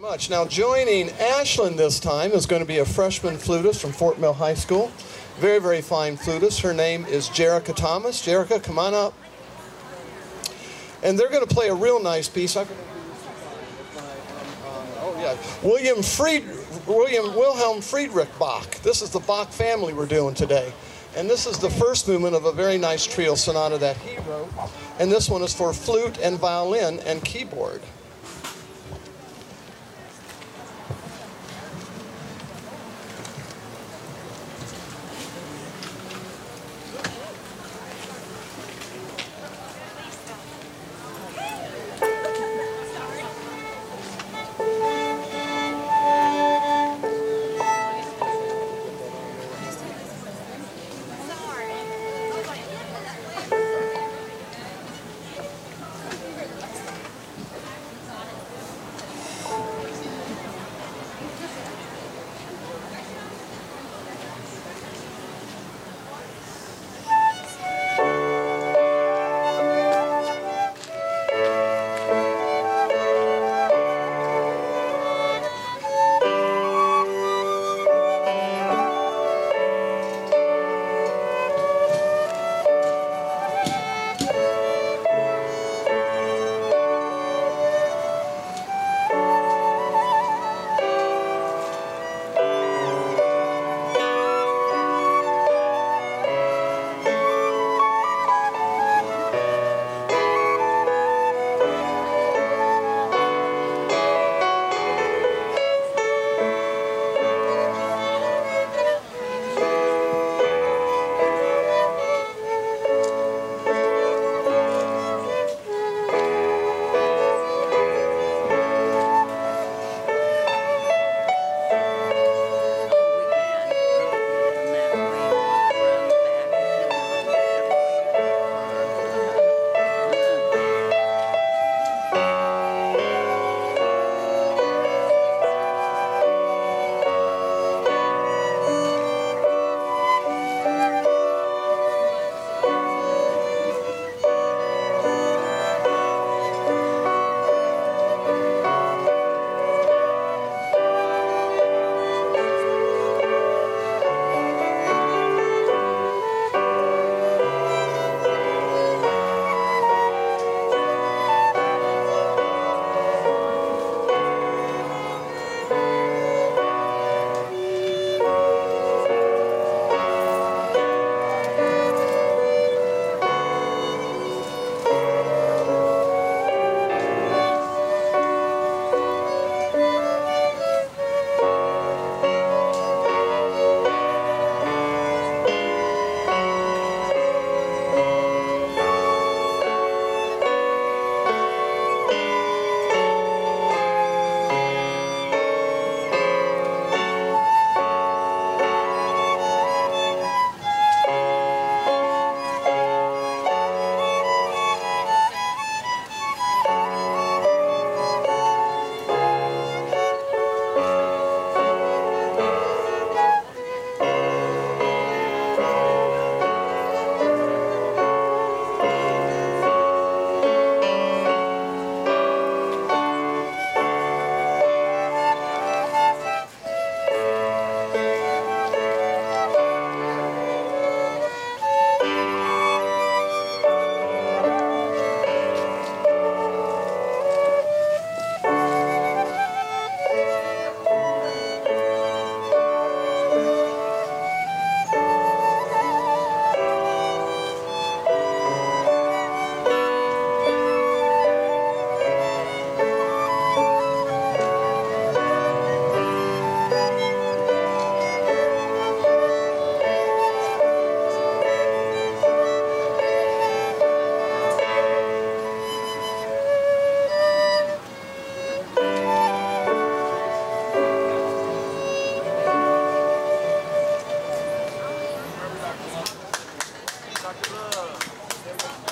much. Now joining Ashlyn this time is going to be a freshman flutist from Fort Mill High School. Very, very fine flutist. Her name is Jerica Thomas. Jerica, come on up. And they're going to play a real nice piece. With um, uh, oh yeah, William Fried, William Wilhelm Friedrich Bach. This is the Bach family we're doing today. And this is the first movement of a very nice trio sonata that he wrote. And this one is for flute and violin and keyboard. Look.